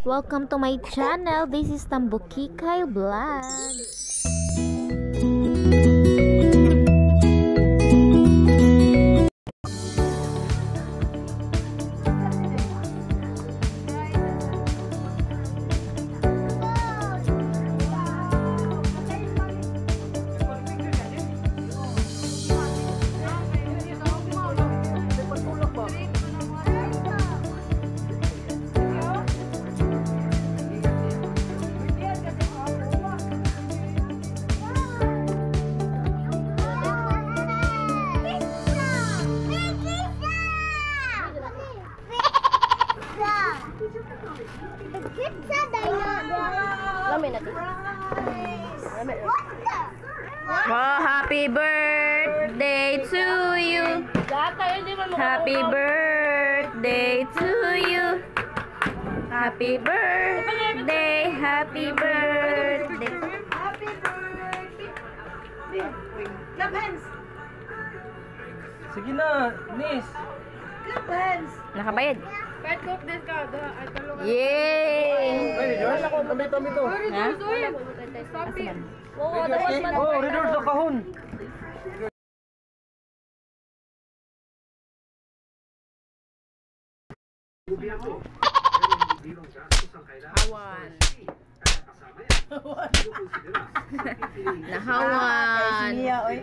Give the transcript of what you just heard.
Welcome to my channel. This is Tambukikay Vlog. Pizza Lami natin. Oh, happy birthday to you. Happy birthday to you. Happy birthday, happy birthday. Clap hands! Sige na, Nis. Clap hands! Nakabayad. Pet cook din ka. Yay! Ay, Josh, tabi tabi to. Ha? Stop it. Oh, reader sa kahon. Nahawan. Iya, oy.